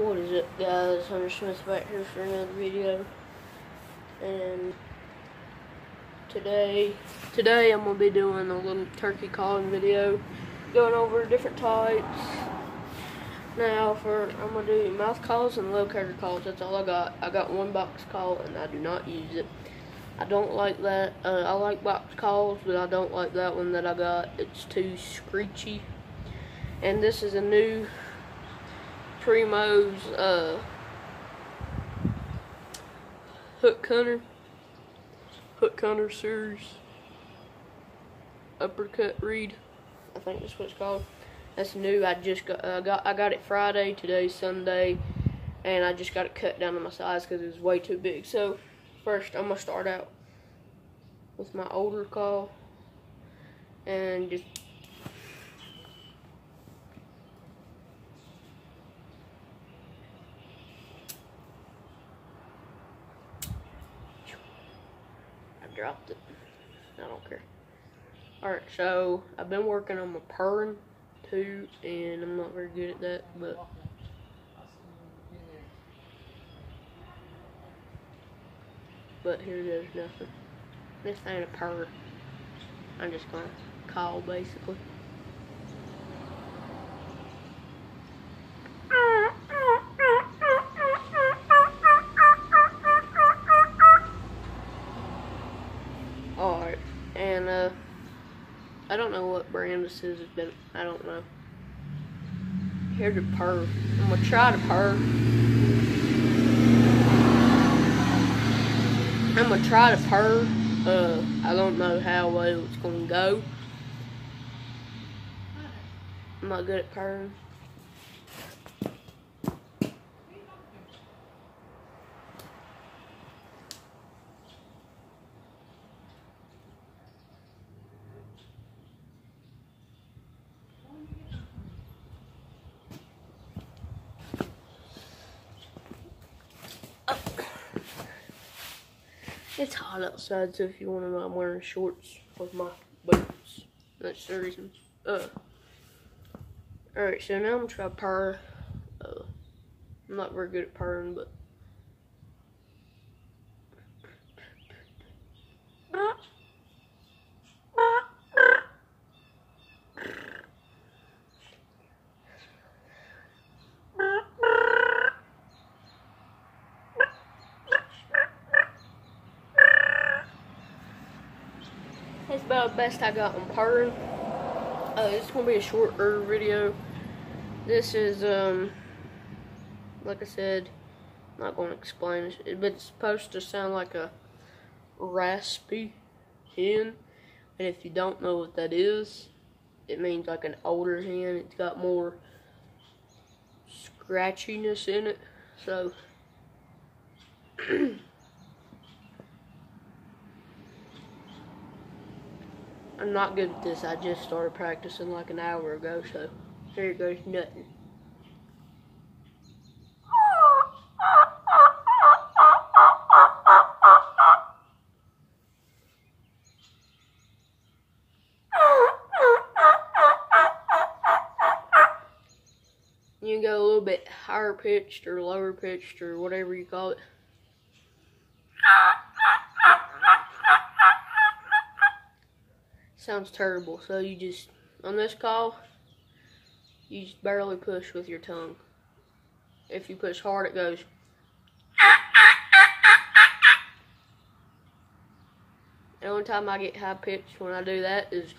What is it, guys? Hunter Smith back here for another video. And today, today I'm gonna be doing a little turkey calling video, going over different types. Now, for I'm gonna do mouth calls and locator calls. That's all I got. I got one box call, and I do not use it. I don't like that. Uh, I like box calls, but I don't like that one that I got. It's too screechy. And this is a new Primo's uh, hook hunter, hook hunter series, uppercut reed. I think that's what it's called. That's new. I just got, uh, got I got it Friday. Today's Sunday, and I just got it cut down to my size because it was way too big. So first, I'm gonna start out with my older call, and just dropped it. I don't care. Alright, so I've been working on my purring too, and I'm not very good at that, but but here there's nothing. This ain't a purr. I'm just gonna call basically. Alright, and uh, I don't know what brand this is, but I don't know. Here's a purr. I'm gonna try to purr. I'm gonna try to purr. Uh, I don't know how well it's gonna go. I'm not good at purring. It's hot outside, so if you want to know, I'm wearing shorts with my boots. That's the reason. Uh. Alright, so now I'm gonna try. Uh, I'm not very good at purring, but. That's about the best I got on purring. Uh, this gonna be a shorter video. This is um, like I said, I'm not gonna explain it, but it's supposed to sound like a raspy hen. And if you don't know what that is, it means like an older hen. It's got more scratchiness in it. So. I'm not good at this. I just started practicing like an hour ago, so here goes nothing. You can go a little bit higher pitched or lower pitched or whatever you call it. Sounds terrible. So you just, on this call, you just barely push with your tongue. If you push hard, it goes. The only time I get high pitched when I do that is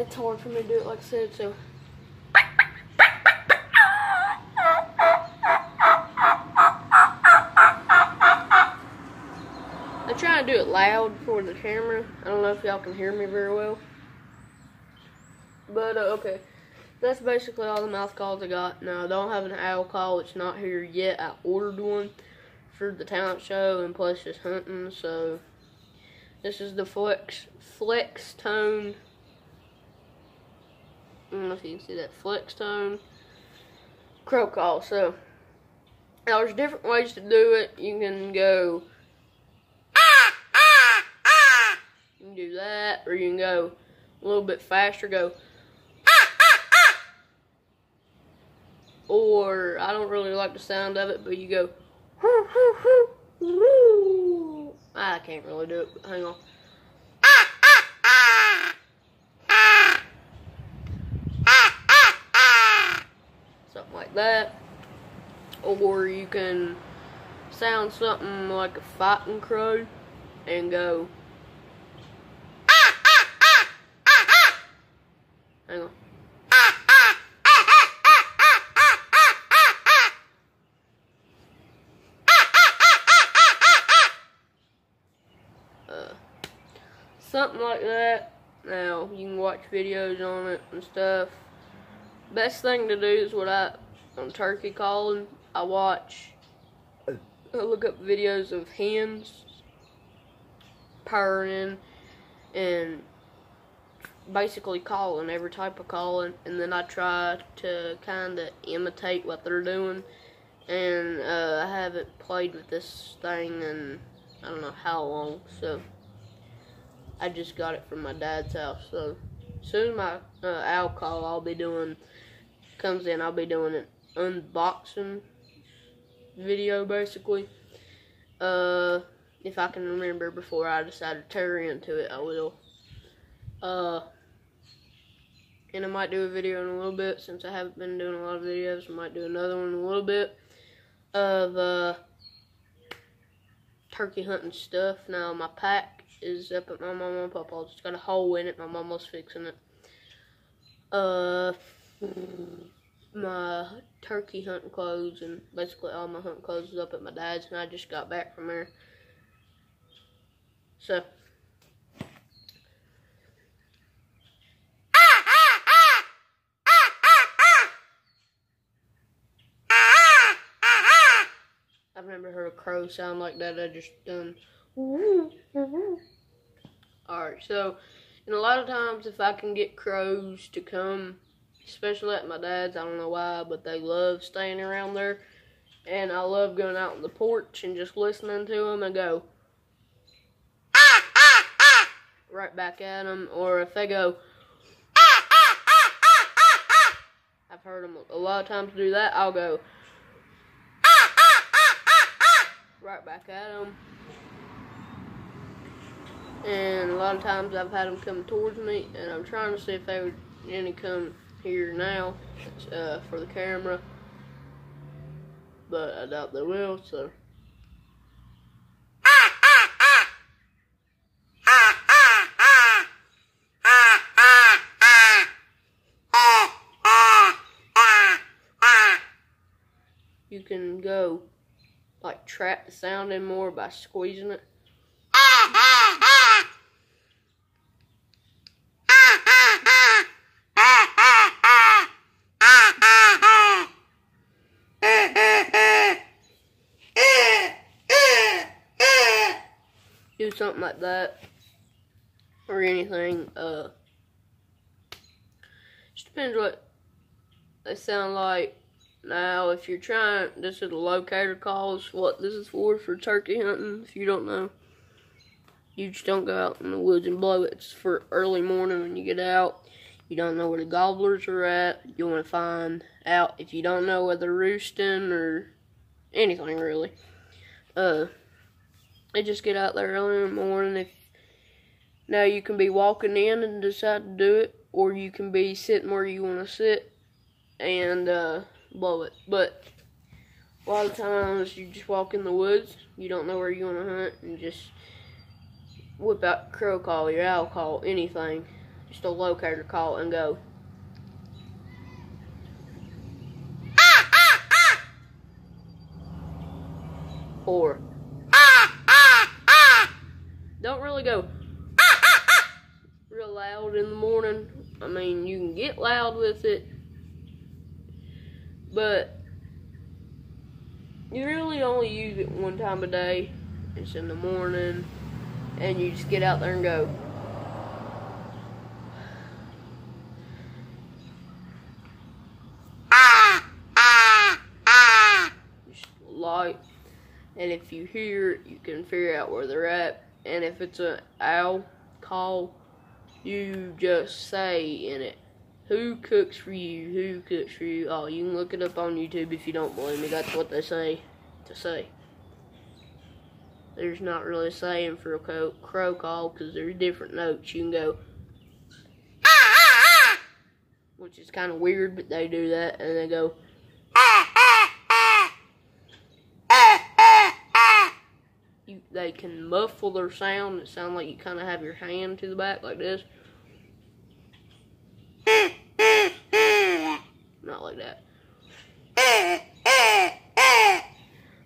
it's hard for me to do it like I said, so I'm trying to do it loud for the camera. I don't know if y'all can hear me very well. But, uh, okay. That's basically all the mouth calls I got. Now, I don't have an owl call. It's not here yet. I ordered one for the talent show and plus just hunting. So, this is the Flex, Flextone. I don't know if you can see that Flextone crow call. So, now, there's different ways to do it. You can go do that, or you can go a little bit faster, go. Ah, ah, ah. Or I don't really like the sound of it, but you go. I can't really do it. Hang on. Something like that. Or you can sound something like a fighting crow and go. Hang on. Uh, something like that. Now you can watch videos on it and stuff. Best thing to do is what I on turkey calling. I watch. I look up videos of hens purring and basically calling every type of calling, and then I try to kind of imitate what they're doing. And uh, I haven't played with this thing in I don't know how long, so I just got it from my dad's house. So soon my uh, call, I'll be doing comes in, I'll be doing an unboxing video basically. Uh, if I can remember before I decide to tear into it, I will. Uh, and I might do a video in a little bit since I haven't been doing a lot of videos. I might do another one in a little bit of uh, turkey hunting stuff. Now my pack is up at my mama and papa's. It's got a hole in it. My mama's fixing it. Uh, my turkey hunting clothes and basically all my hunting clothes is up at my dad's, and I just got back from there. So. I've never heard a crow sound like that. I just done. Alright, so, and a lot of times if I can get crows to come, especially at my dad's, I don't know why, but they love staying around there. And I love going out on the porch and just listening to them and go right back at them. Or if they go, I've heard them a lot of times do that, I'll go right back at them. And a lot of times I've had them come towards me, and I'm trying to see if they would any come here now uh, for the camera. But I doubt they will, so. You can go like trap the sound in more by squeezing it. Like that or anything. Uh, just depends what they sound like. Now, if you're trying, this is a locator call. calls. What this is for, for turkey hunting, if you don't know. You just don't go out in the woods and blow it. It's for early morning when you get out. You don't know where the gobblers are at. You want to find out if you don't know whether roosting or anything really. Uh, they just get out there early in the morning. If now you can be walking in and decide to do it, or you can be sitting where you want to sit and uh, blow it. But a lot of times you just walk in the woods, you don't know where you want to hunt, and just whip out crow call, your owl call, anything, just a locator call, and go. Or don't really go real loud in the morning. I mean, you can get loud with it, but you really only use it one time a day. It's in the morning, and you just get out there and go. Just light, and if you hear it, you can figure out where they're at. And if it's an owl call, you just say in it, who cooks for you? Who cooks for you? Oh, you can look it up on YouTube if you don't believe me. That's what they say to say. There's not really a saying for a crow, call because there's different notes. You can go, ah, ah, ah, which is kind of weird, but they do that, and they go. They can muffle their sound. It sounds like you kind of have your hand to the back like this. Not like that.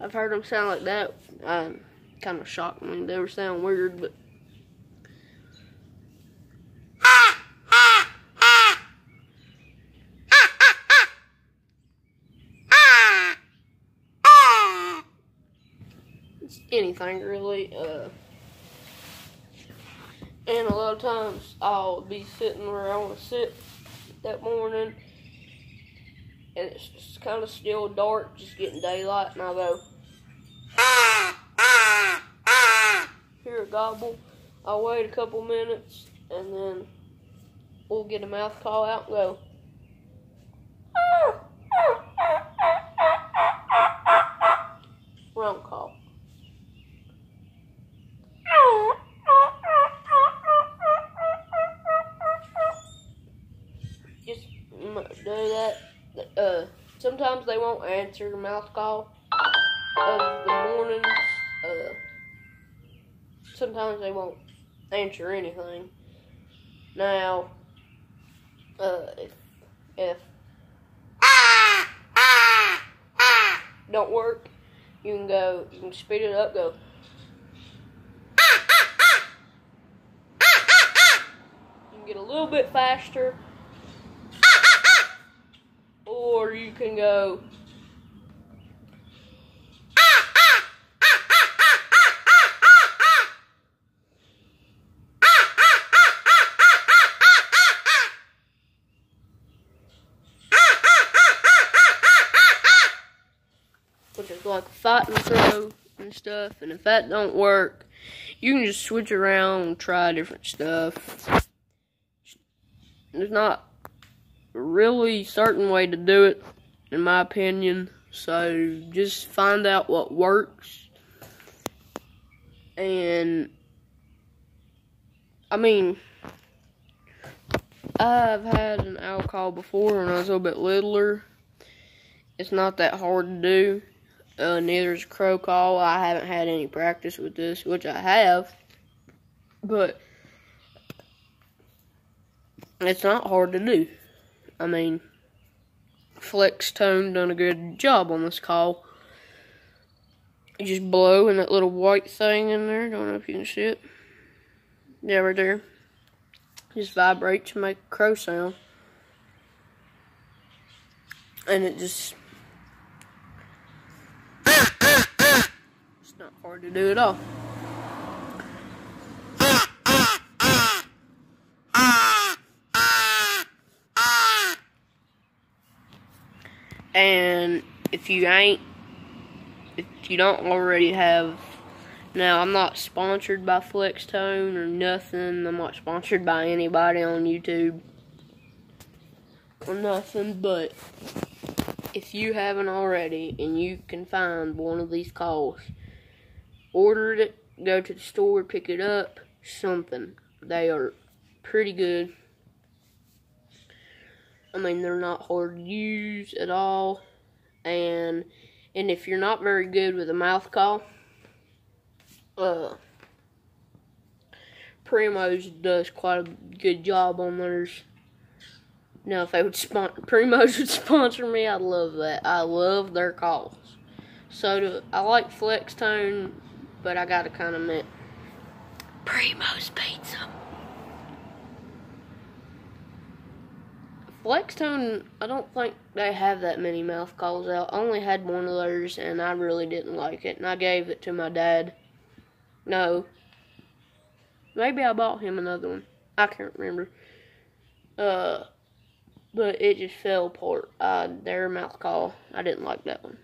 I've heard them sound like that. Um, kind of shocked me. They were sound weird, but. Anything really. Uh, and a lot of times I'll be sitting where I want to sit that morning, and it's just kind of still dark, just getting daylight, and I'll go, hear a gobble. I'll wait a couple minutes, and then we'll get a mouth call out and go. Wrong call. Just mm, do that. Uh, sometimes they won't answer the mouth call of the mornings. Uh, sometimes they won't answer anything. Now, uh, if, if don't work, you can go, you can speed it up, go. You can get a little bit faster, or you can go. which is like a fight and throw and stuff. And if that don't work, you can just switch around, try different stuff. There's not really certain way to do it, in my opinion. So just find out what works. And I mean, I've had an call before when I was a little bit littler. It's not that hard to do. Uh, neither is crow call. I haven't had any practice with this, which I have, but it's not hard to do. I mean, Flextone done a good job on this call. You just blow in that little white thing in there. Don't know if you can see it. Yeah, right there. Just vibrate to make crow sound. And it just It's not hard to do at all. And if you ain't, if you don't already have, now I'm not sponsored by Flextone or nothing. I'm not sponsored by anybody on YouTube or nothing, but if you haven't already and you can find one of these calls, order it, go to the store, pick it up, something. They are pretty good. I mean, they're not hard to use at all. And and if you're not very good with a mouth call, uh Primo's does quite a good job on theirs. Now, if they would sponsor, Primos would sponsor me, I'd love that. I love their calls. So, do, I like Flextone, but I gotta kind of admit, Primo's Pizza. Flextone, I don't think they have that many mouth calls out. I only had one of theirs, and I really didn't like it, and I gave it to my dad. No. Maybe I bought him another one. I can't remember. Uh, but it just fell apart. Uh, their mouth call, I didn't like that one.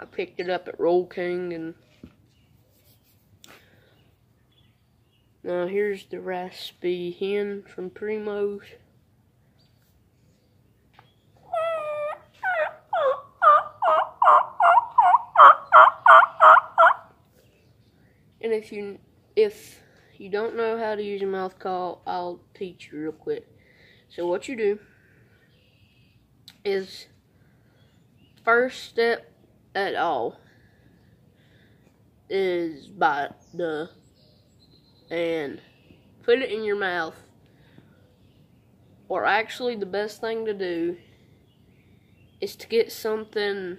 I picked it up at Rural King and Now here's the raspy hen from Primo's. And if you if you don't know how to use a mouth call, I'll teach you real quick. So what you do is first step at all is bite the and put it in your mouth. Or actually the best thing to do is to get something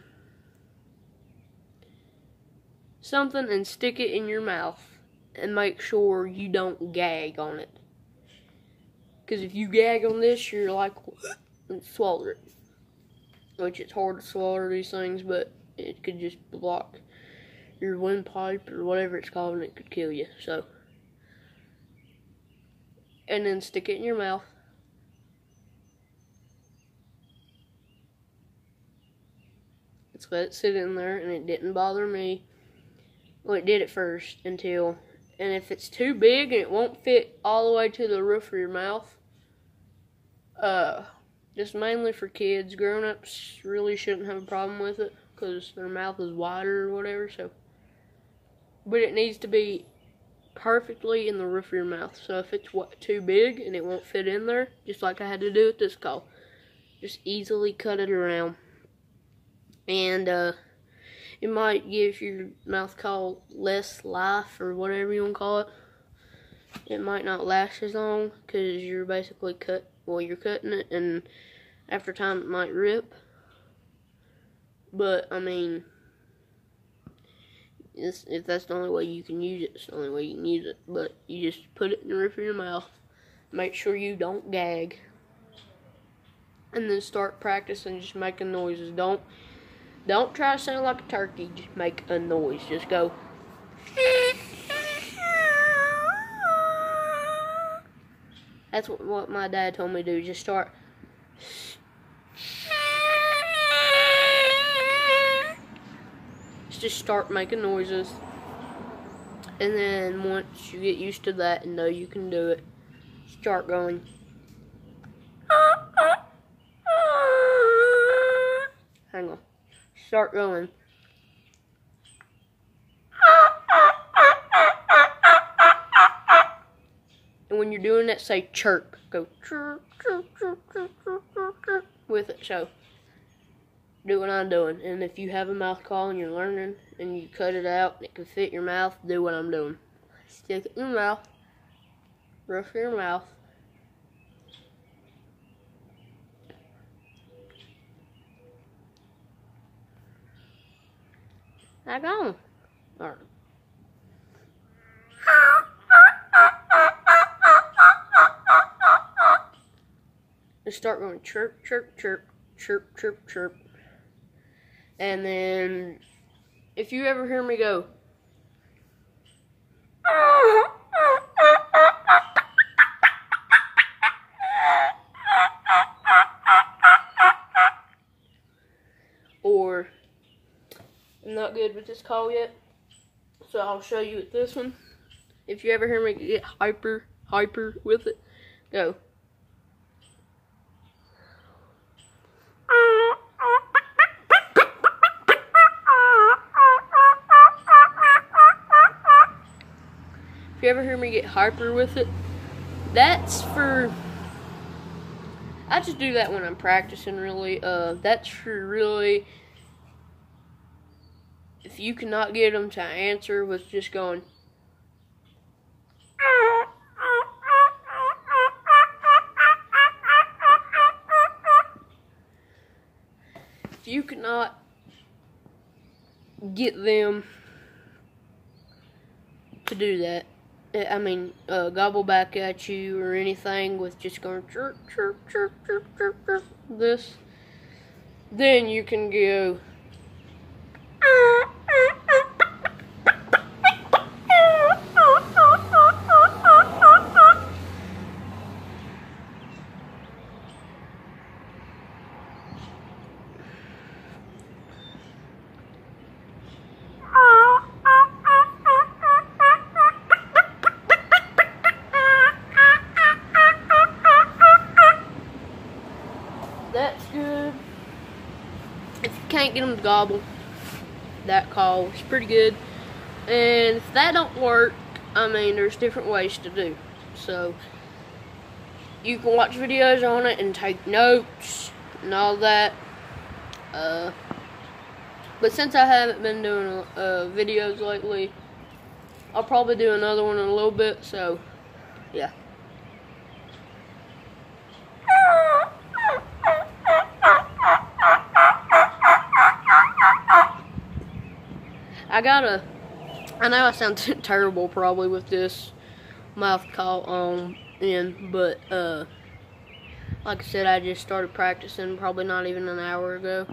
something and stick it in your mouth and make sure you don't gag on it. Because if you gag on this, you're like, swallow it. Which it's hard to swallow these things, but it could just block your windpipe or whatever it's called and it could kill you. So, and then stick it in your mouth. Let's let it sit in there and it didn't bother me. Well, it did at first until, and if it's too big and it won't fit all the way to the roof of your mouth, uh, just mainly for kids. Grown-ups really shouldn't have a problem with it because their mouth is wider or whatever, so. But it needs to be perfectly in the roof of your mouth. So if it's what, too big and it won't fit in there, just like I had to do with this call, just easily cut it around. And, uh, it might give your mouth call less life or whatever you want to call it. It might not last as long because you're basically cut. Well, you're cutting it, and after time it might rip. But I mean, if that's the only way you can use it, it's the only way you can use it. But you just put it in the roof of your mouth. Make sure you don't gag. And then start practicing just making noises. Don't don't try to sound like a turkey. Just make a noise. Just go. That's what, what my dad told me to do. Just start. Just start making noises. And then once you get used to that and know you can do it, start going. Hang on start going. And when you're doing that, say chirp. Go chirp, chirp, chirp, chirp, chirp, chirp, with it. So, do what I'm doing. And if you have a mouth call and you're learning and you cut it out and it can fit your mouth, do what I'm doing. Stick it in your mouth, rough your mouth. I go. Or, start going chirp, chirp, chirp, chirp, chirp, chirp. And then, if you ever hear me go, I'm not good this call yet. So I'll show you this one. If you ever hear me get hyper, hyper with it, go. If you ever hear me get hyper with it, that's for I just do that when I'm practicing really. Uh that's for really you cannot get them to answer with just going, if you cannot get them to do that, I mean, uh, gobble back at you or anything with just going chirp, chirp, chirp, chirp, chirp, chirp, this, then you can go. That's good. If you can't get them to gobble, that call is pretty good. And if that don't work, I mean, there's different ways to do. So, you can watch videos on it and take notes and all that. Uh, but since I haven't been doing uh, videos lately, I'll probably do another one in a little bit. So, yeah. I gotta, I know I sound terrible probably with this mouth call on in, but uh, like I said, I just started practicing probably not even an hour ago.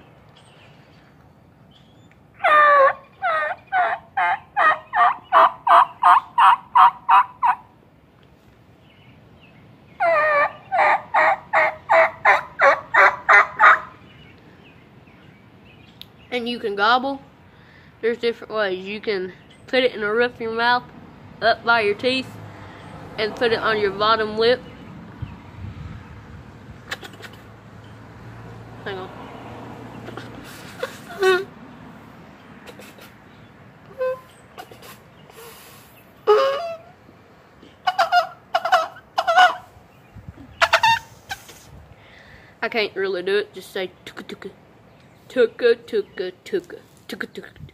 and you can gobble. There's different ways. You can put it in the roof of your mouth, up by your teeth, and put it on your bottom lip. Hang on. I can't really do it, just say tuka tuka. Tuka tuka tuka. Tuka tuka.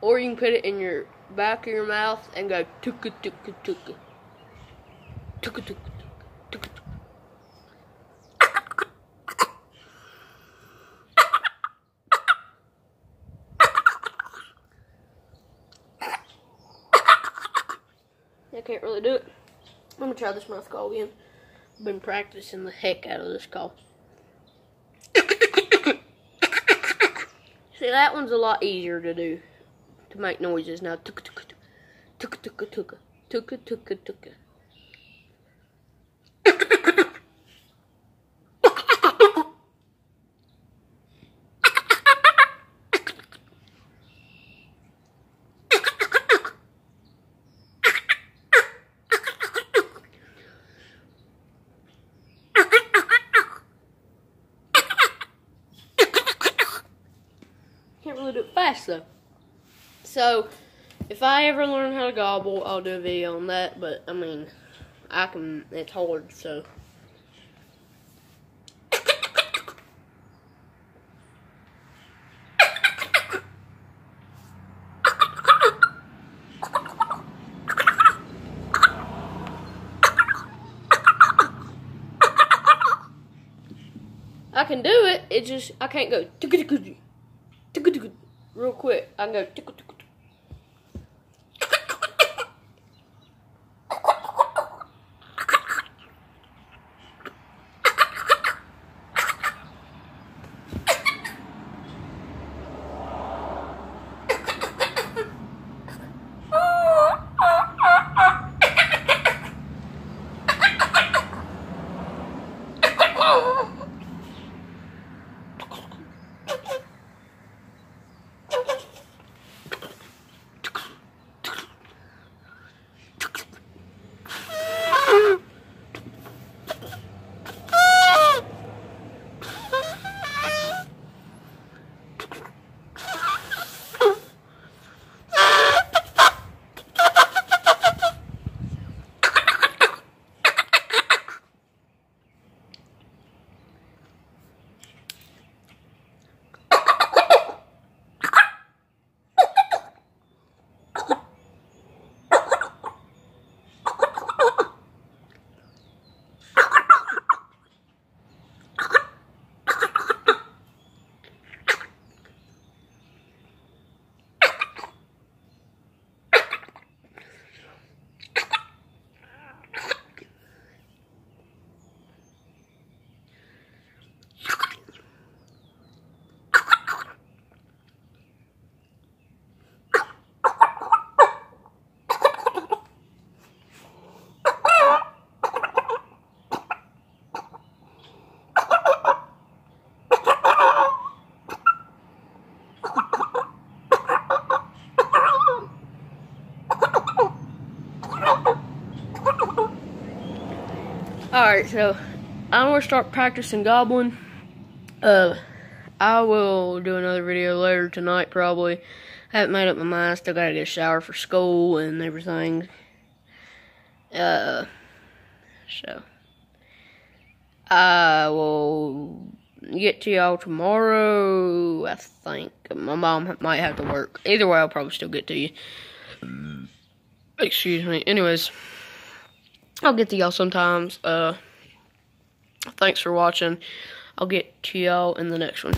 Or you can put it in your back of your mouth and go tuka tuka tuka. Tuka tuka. I can't really do it. I'm gonna try this mouth call again. Been practicing the heck out of this call. See, that one's a lot easier to do, to make noises now. Tuka tuka tuka, tuka tuka tuka, tuka tuka tuka. Can't really do it fast though. So, if I ever learn how to gobble, I'll do a video on that. But I mean, I can. It's hard, so. I can do it. It just I can't go real Alright, so I'm gonna start practicing gobbling. Uh, I will do another video later tonight, probably. I haven't made up my mind. Still gotta get a shower for school and everything. Uh, so I will get to y'all tomorrow. I think my mom might have to work. Either way, I'll probably still get to you. Excuse me. Anyways, I'll get to y'all sometimes. Uh, thanks for watching. I'll get to y'all in the next one.